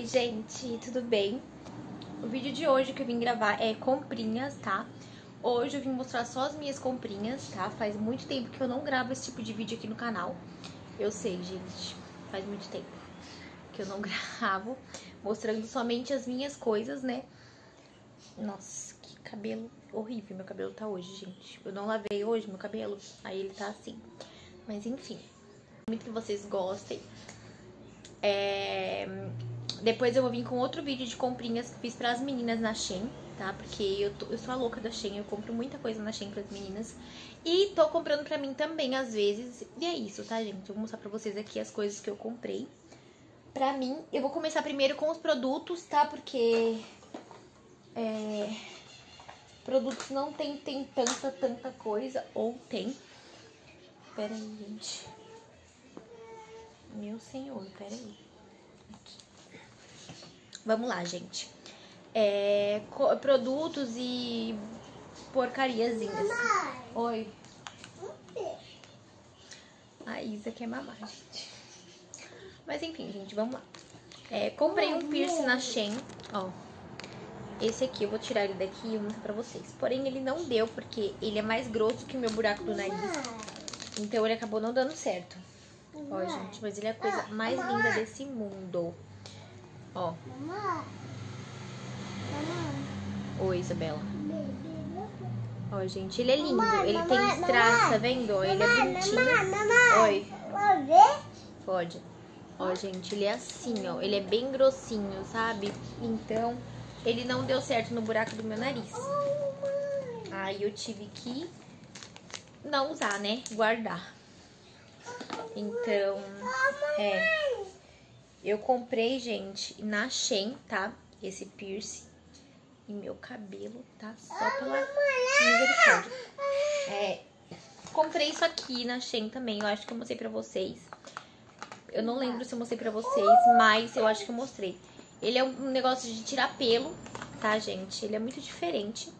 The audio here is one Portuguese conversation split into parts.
Oi, gente, tudo bem? O vídeo de hoje que eu vim gravar é comprinhas, tá? Hoje eu vim mostrar só as minhas comprinhas, tá? Faz muito tempo que eu não gravo esse tipo de vídeo aqui no canal. Eu sei, gente, faz muito tempo que eu não gravo, mostrando somente as minhas coisas, né? Nossa, que cabelo horrível meu cabelo tá hoje, gente. Eu não lavei hoje meu cabelo, aí ele tá assim. Mas enfim, muito que vocês gostem. É... Depois eu vou vir com outro vídeo de comprinhas que fiz pras meninas na Shein, tá? Porque eu, tô, eu sou a louca da Shein, eu compro muita coisa na Shein pras meninas. E tô comprando pra mim também, às vezes. E é isso, tá, gente? Eu vou mostrar pra vocês aqui as coisas que eu comprei. Pra mim, eu vou começar primeiro com os produtos, tá? Porque... É... Produtos não tem, tem tanta, tanta coisa. Ou tem. Pera aí, gente. Meu senhor, pera aí. Vamos lá, gente. É, produtos e porcariazinhas. Oi. A Isa quer mamar, gente. Mas enfim, gente, vamos lá. É, comprei um piercing na Shein, ó. Esse aqui, eu vou tirar ele daqui e mostrar pra vocês. Porém, ele não deu, porque ele é mais grosso que o meu buraco do nariz. Então, ele acabou não dando certo. Ó, gente, mas ele é a coisa mais linda desse mundo. Ó. Oi, Isabela. Ó, gente, ele é lindo. Ele tem strass, tá vendo? Ele é bonitinho. Oi. Pode. Ó, gente, ele é assim, ó. Ele é bem grossinho, sabe? Então, ele não deu certo no buraco do meu nariz. Aí eu tive que não usar, né? Guardar. Então, é... Eu comprei, gente, na Shein, tá? Esse piercing. E meu cabelo tá só pela misericórdia. É, comprei isso aqui na Shein também. Eu acho que eu mostrei pra vocês. Eu não lembro se eu mostrei pra vocês, mas eu acho que eu mostrei. Ele é um negócio de tirar pelo, tá, gente? Ele é muito diferente.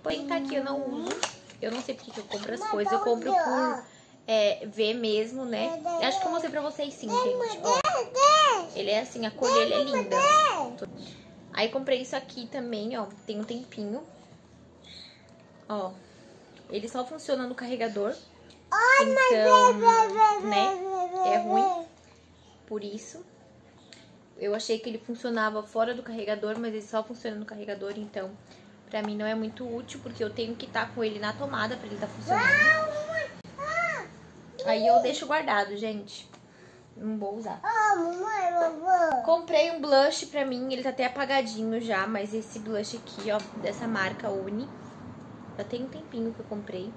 Porém, tá aqui, eu não uso. Eu não sei porque que eu compro as coisas. Eu compro por é, ver mesmo, né? Acho que eu mostrei pra vocês sim, gente. Ó. Ele é assim, a cor dele é linda. Aí comprei isso aqui também, ó. Tem um tempinho. Ó. Ele só funciona no carregador. Então, né? É ruim. Por isso. Eu achei que ele funcionava fora do carregador, mas ele só funciona no carregador, então pra mim não é muito útil, porque eu tenho que estar tá com ele na tomada pra ele estar tá funcionando. Aí eu deixo guardado, gente. Não vou usar. Oh, mamãe, mamãe. Comprei um blush pra mim, ele tá até apagadinho já, mas esse blush aqui, ó, dessa marca Uni. Já tem um tempinho que eu comprei.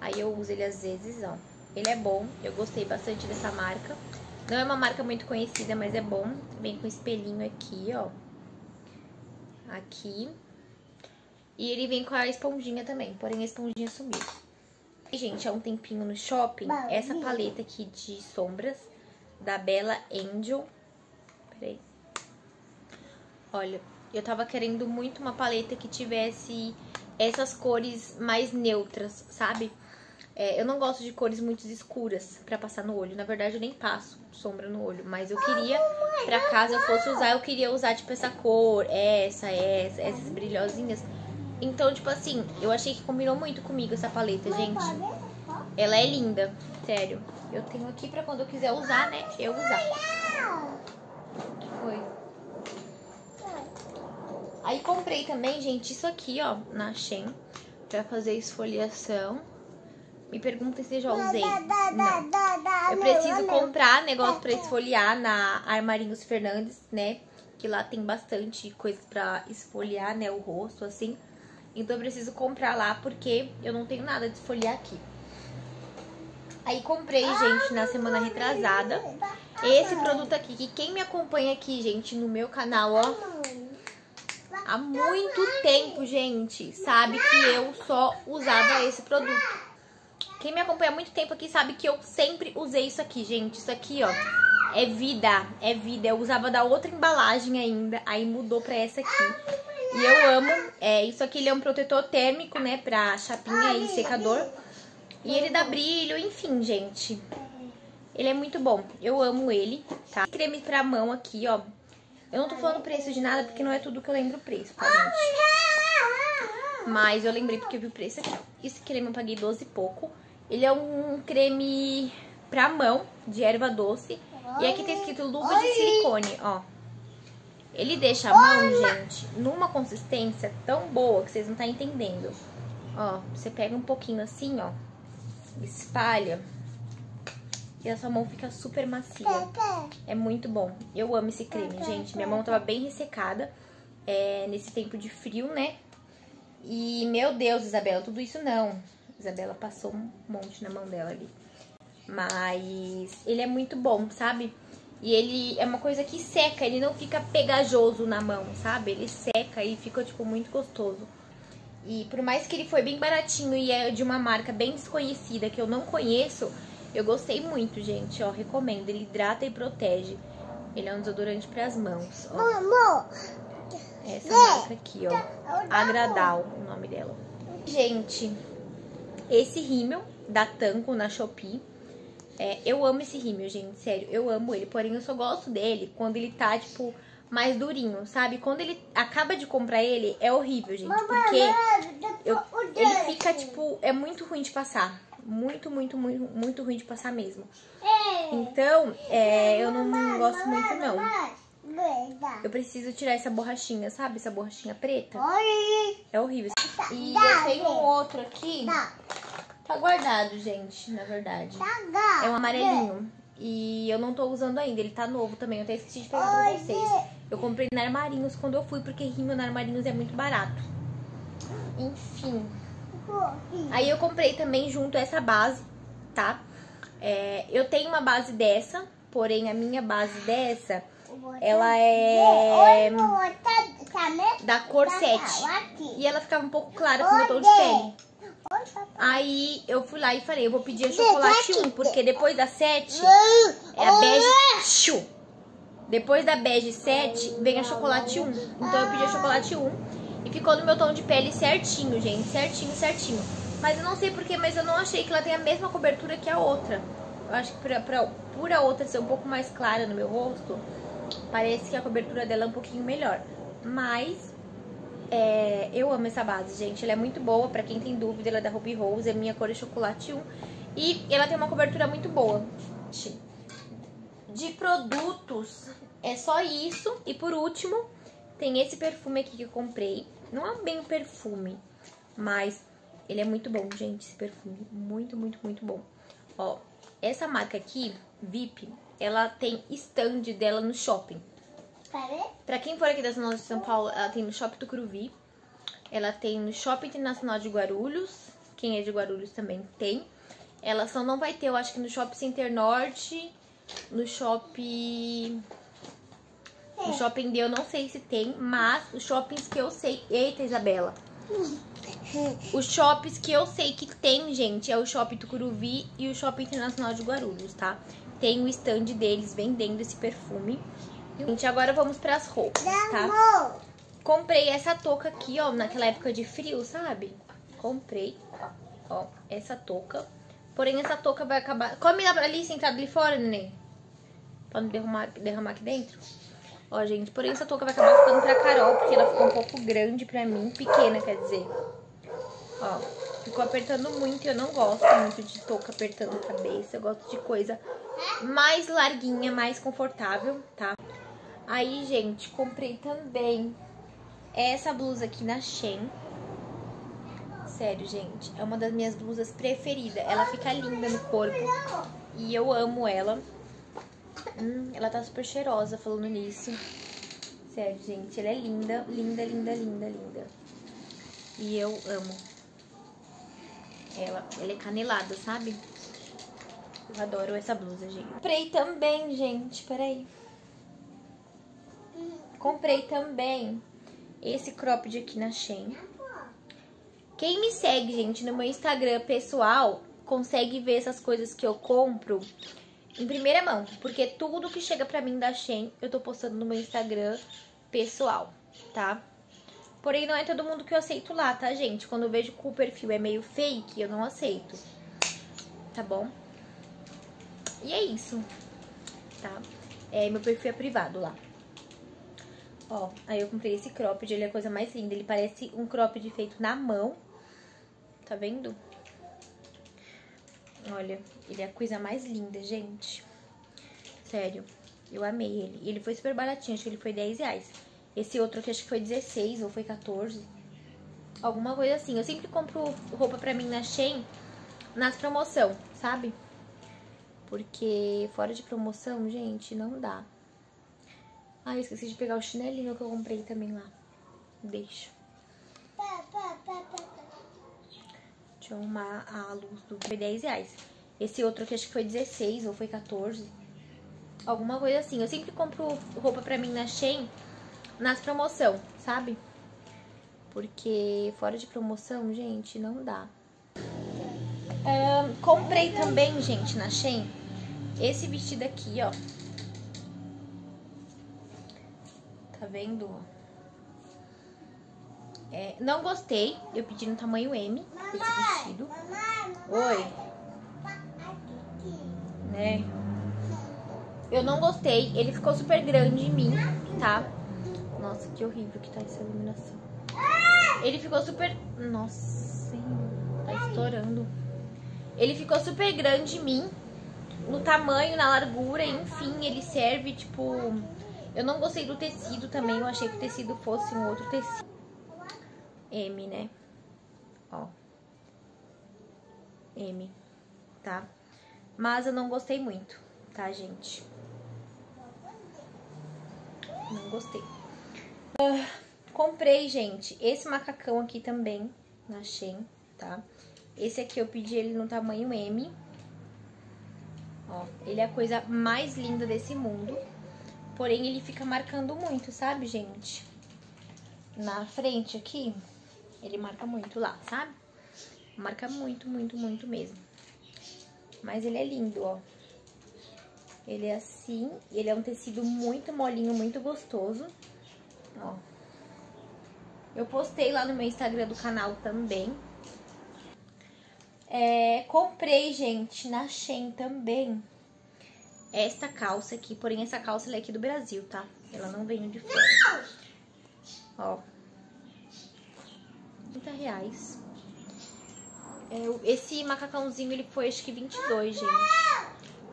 Aí eu uso ele às vezes, ó. Ele é bom, eu gostei bastante dessa marca. Não é uma marca muito conhecida, mas é bom. Vem com espelhinho aqui, ó. Aqui. E ele vem com a esponjinha também, porém a esponjinha sumiu. E, gente, há um tempinho no shopping, essa paleta aqui de sombras da Bella Angel. Peraí. Olha, eu tava querendo muito uma paleta que tivesse essas cores mais neutras, sabe? É, eu não gosto de cores muito escuras pra passar no olho. Na verdade, eu nem passo sombra no olho. Mas eu queria, pra caso eu fosse usar, eu queria usar, tipo, essa cor, essa, essa, essas brilhosinhas. Então, tipo assim, eu achei que combinou muito comigo essa paleta, gente. Ela é linda, sério. Eu tenho aqui pra quando eu quiser usar, né, eu usar. Foi. Aí comprei também, gente, isso aqui, ó, na Shein, pra fazer esfoliação. Me pergunta se eu já usei. Não. Eu preciso comprar negócio pra esfoliar na Armarinhos Fernandes, né? Que lá tem bastante coisa pra esfoliar, né, o rosto, assim. Então eu preciso comprar lá porque eu não tenho nada de esfoliar aqui. Aí comprei, gente, na semana retrasada, esse produto aqui, que quem me acompanha aqui, gente, no meu canal, ó, há muito tempo, gente, sabe que eu só usava esse produto. Quem me acompanha há muito tempo aqui sabe que eu sempre usei isso aqui, gente. Isso aqui, ó, é vida, é vida. Eu usava da outra embalagem ainda, aí mudou pra essa aqui. E eu amo, é, isso aqui ele é um protetor térmico, né, pra chapinha e secador. E ele dá brilho, enfim, gente. Ele é muito bom. Eu amo ele, tá? Creme pra mão aqui, ó. Eu não tô falando preço de nada porque não é tudo que eu lembro o preço, tá, gente? Mas eu lembrei porque eu vi o preço aqui. Esse creme eu paguei 12 e pouco. Ele é um creme pra mão, de erva doce. E aqui tá escrito luva de silicone, ó. Ele deixa a mão, gente, numa consistência tão boa que vocês não estão tá entendendo. Ó, você pega um pouquinho assim, ó. Espalha. E a sua mão fica super macia. É muito bom. Eu amo esse creme, gente. Minha mão tava bem ressecada é, nesse tempo de frio, né? E, meu Deus, Isabela, tudo isso não. Isabela passou um monte na mão dela ali. Mas ele é muito bom, sabe? E ele é uma coisa que seca, ele não fica pegajoso na mão, sabe? Ele seca e fica, tipo, muito gostoso. E por mais que ele foi bem baratinho e é de uma marca bem desconhecida que eu não conheço, eu gostei muito, gente, ó, recomendo. Ele hidrata e protege. Ele é um desodorante para as mãos, ó. Amor. Essa marca aqui, ó. Agradal, o nome dela. Gente, esse rímel da Tanco na Shopee é, eu amo esse rímel, gente, sério, eu amo ele. Porém, eu só gosto dele quando ele tá, tipo, mais durinho, sabe? Quando ele acaba de comprar ele, é horrível, gente. Porque eu, ele fica, tipo, é muito ruim de passar. Muito, muito, muito, muito ruim de passar mesmo. Então, é, eu não gosto muito, não. Eu preciso tirar essa borrachinha, sabe? Essa borrachinha preta. É horrível. E eu tenho um outro aqui Tá guardado, gente, na verdade. Tá é um amarelinho. E eu não tô usando ainda, ele tá novo também. Eu até esqueci de pegar pra vocês. Eu comprei na Armarinhos quando eu fui, porque rímel na Armarinhos é muito barato. Enfim. Aí eu comprei também junto essa base, tá? É, eu tenho uma base dessa, porém a minha base dessa, ela é da cor 7. E ela ficava um pouco clara com o meu tom de pele. Aí eu fui lá e falei, eu vou pedir a chocolate 1, porque depois da 7 é a bege. Depois da bege 7 vem a chocolate 1. Então eu pedi a chocolate 1 e ficou no meu tom de pele certinho, gente, certinho, certinho. Mas eu não sei porquê, mas eu não achei que ela tem a mesma cobertura que a outra. Eu acho que pra, pra, por a outra ser um pouco mais clara no meu rosto, parece que a cobertura dela é um pouquinho melhor. Mas é, eu amo essa base, gente. Ela é muito boa, pra quem tem dúvida, ela é da Ruby Rose, é minha cor é chocolate 1. E ela tem uma cobertura muito boa. De produtos, é só isso. E por último, tem esse perfume aqui que eu comprei. Não é bem um perfume, mas ele é muito bom, gente, esse perfume. Muito, muito, muito bom. Ó, essa marca aqui, VIP, ela tem stand dela no shopping. Pra quem for aqui da Zona de São Paulo, ela tem no Shopping Tucuruvi. Ela tem no Shopping Internacional de Guarulhos. Quem é de Guarulhos também tem. Ela só não vai ter, eu acho que no Shopping Center Norte, no Shopping... No Shopping D eu não sei se tem, mas os shoppings que eu sei... Eita, Isabela! Os shoppings que eu sei que tem, gente, é o Shopping Tucuruvi e o Shopping Internacional de Guarulhos, tá? Tem o stand deles vendendo esse perfume. Gente, agora vamos pras roupas, tá? Comprei essa touca aqui, ó, naquela época de frio, sabe? Comprei, ó, essa touca. Porém, essa touca vai acabar... Come ali, sentado ali fora, neném. Pra não derramar, derramar aqui dentro. Ó, gente, porém essa touca vai acabar ficando pra Carol, porque ela ficou um pouco grande pra mim. Pequena, quer dizer. Ó, ficou apertando muito e eu não gosto muito de touca apertando a cabeça. Eu gosto de coisa mais larguinha, mais confortável, tá? Aí, gente, comprei também essa blusa aqui na Shein. Sério, gente, é uma das minhas blusas preferidas. Ela fica linda no corpo e eu amo ela. Hum, ela tá super cheirosa falando nisso. Sério, gente, ela é linda, linda, linda, linda, linda. E eu amo. Ela, ela é canelada, sabe? Eu adoro essa blusa, gente. Comprei também, gente, peraí. Comprei também esse cropped aqui na Shein. Quem me segue, gente, no meu Instagram pessoal, consegue ver essas coisas que eu compro em primeira mão. Porque tudo que chega pra mim da Shein, eu tô postando no meu Instagram pessoal, tá? Porém, não é todo mundo que eu aceito lá, tá, gente? Quando eu vejo que o perfil é meio fake, eu não aceito. Tá bom? E é isso, tá? É, meu perfil é privado lá. Ó, aí eu comprei esse cropped, ele é a coisa mais linda. Ele parece um cropped feito na mão. Tá vendo? Olha, ele é a coisa mais linda, gente. Sério, eu amei ele. E ele foi super baratinho, acho que ele foi 10 reais. Esse outro aqui acho que foi 16 ou foi 14. Alguma coisa assim. Eu sempre compro roupa pra mim na Shein nas promoção, sabe? Porque fora de promoção, gente, não dá. Ah, eu esqueci de pegar o chinelinho que eu comprei também lá. Deixa. Deixa eu arrumar a luz do... Foi 10 reais. Esse outro aqui acho que foi 16 ou foi 14. Alguma coisa assim. Eu sempre compro roupa pra mim na Shein nas promoção, sabe? Porque fora de promoção, gente, não dá. Um, comprei também, gente, na Shein, esse vestido aqui, ó. Tá vendo? É, não gostei, eu pedi no tamanho M, esse vestido. Oi. Né? Eu não gostei, ele ficou super grande em mim, tá? Nossa, que horrível que tá essa iluminação. Ele ficou super... Nossa, tá estourando. Ele ficou super grande em mim, no tamanho, na largura, enfim, ele serve, tipo... Eu não gostei do tecido também, eu achei que o tecido fosse um outro tecido. M, né? Ó. M, tá? Mas eu não gostei muito, tá, gente? Não gostei. Uh, comprei, gente, esse macacão aqui também, na Shein, tá? Esse aqui eu pedi ele no tamanho M. Ó, ele é a coisa mais linda desse mundo. Porém, ele fica marcando muito, sabe, gente? Na frente aqui, ele marca muito lá, sabe? Marca muito, muito, muito mesmo. Mas ele é lindo, ó. Ele é assim, ele é um tecido muito molinho, muito gostoso. Ó. Eu postei lá no meu Instagram do canal também. É, comprei, gente, na Shein também esta calça aqui. Porém, essa calça é aqui do Brasil, tá? Ela não veio de fora. Ó. 30 reais. É, esse macacãozinho, ele foi acho que 22, gente.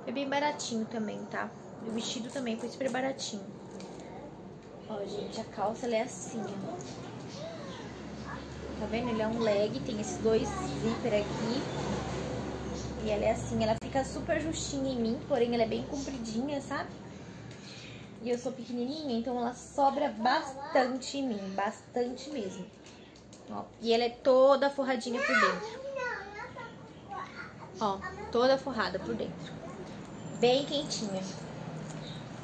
Foi bem baratinho também, tá? O vestido também foi super baratinho. Ó, gente, a calça, ela é assim, ó. Tá vendo? Ele é um leg, tem esses dois zíper aqui. E ela é assim, ela fica super justinha em mim, porém ela é bem compridinha, sabe? E eu sou pequenininha, então ela sobra bastante em mim, bastante mesmo. Ó, e ela é toda forradinha por dentro. Ó, toda forrada por dentro. Bem quentinha.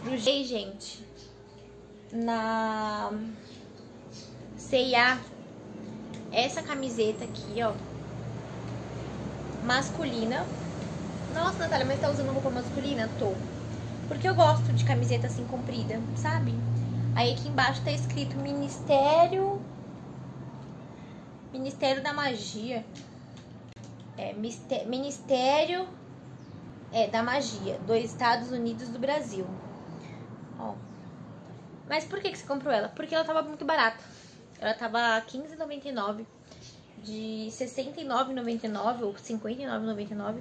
Pro gente, na C&A essa camiseta aqui, ó, masculina. Nossa, Natália, mas tá usando roupa masculina? Tô. Porque eu gosto de camiseta assim comprida, sabe? Aí aqui embaixo tá escrito Ministério... Ministério da Magia. É, Ministério é, da Magia, dos Estados Unidos do Brasil. Ó. Mas por que, que você comprou ela? Porque ela tava muito barata. Ela tava R$15,99 de R$69,99 ou R$59,99.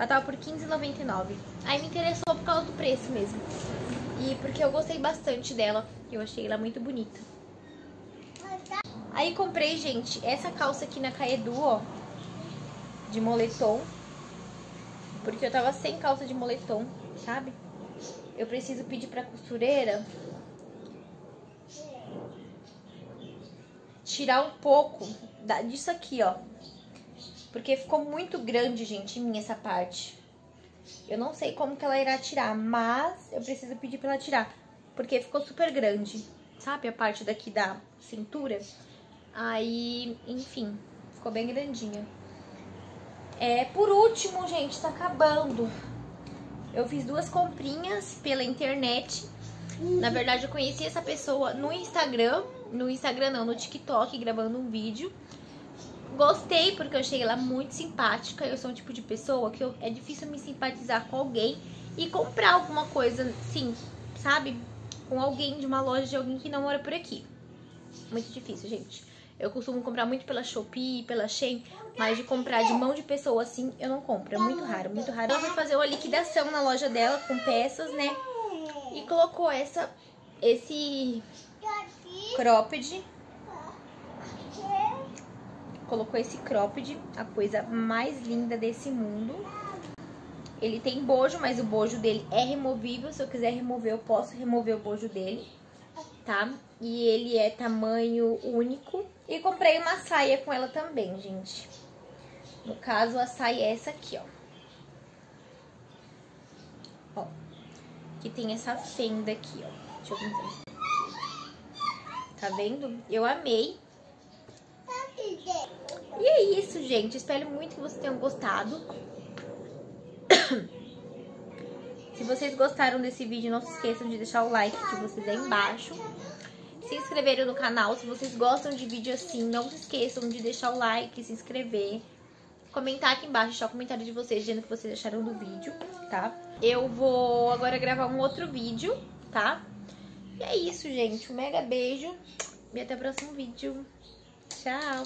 Ela tava por R$15,99. Aí me interessou por causa do preço mesmo. E porque eu gostei bastante dela. Eu achei ela muito bonita. Aí comprei, gente, essa calça aqui na Caedu, ó. De moletom. Porque eu tava sem calça de moletom, sabe? Eu preciso pedir pra costureira tirar um pouco disso aqui, ó. Porque ficou muito grande, gente, em mim essa parte. Eu não sei como que ela irá tirar, mas eu preciso pedir pra ela tirar. Porque ficou super grande, sabe? A parte daqui da cintura. Aí, enfim, ficou bem grandinha. É, por último, gente, tá acabando. Eu fiz duas comprinhas pela internet. Na verdade, eu conheci essa pessoa no Instagram no Instagram não, no TikTok, gravando um vídeo. Gostei porque eu achei ela muito simpática. Eu sou um tipo de pessoa que eu, é difícil me simpatizar com alguém e comprar alguma coisa, sim, sabe? com alguém de uma loja de alguém que não mora por aqui. Muito difícil, gente. Eu costumo comprar muito pela Shopee, pela Shein, mas de comprar de mão de pessoa assim, eu não compro. É muito raro, muito raro. Ela vai fazer uma liquidação na loja dela com peças, né? E colocou essa, esse cropped. Colocou esse cropped, a coisa mais linda desse mundo. Ele tem bojo, mas o bojo dele é removível. Se eu quiser remover, eu posso remover o bojo dele, tá? E ele é tamanho único. E comprei uma saia com ela também, gente. No caso, a saia é essa aqui, ó. Ó. Que tem essa fenda aqui, ó. Deixa eu ver. Tá vendo? Eu amei. E é isso, gente. Espero muito que vocês tenham gostado. Se vocês gostaram desse vídeo, não se esqueçam de deixar o like de vocês aí embaixo. Se inscreverem no canal. Se vocês gostam de vídeo assim, não se esqueçam de deixar o like, se inscrever. Comentar aqui embaixo, deixar o comentário de vocês, dizendo o que vocês acharam do vídeo, tá? Eu vou agora gravar um outro vídeo, tá? E é isso, gente. Um mega beijo e até o próximo vídeo. Tchau!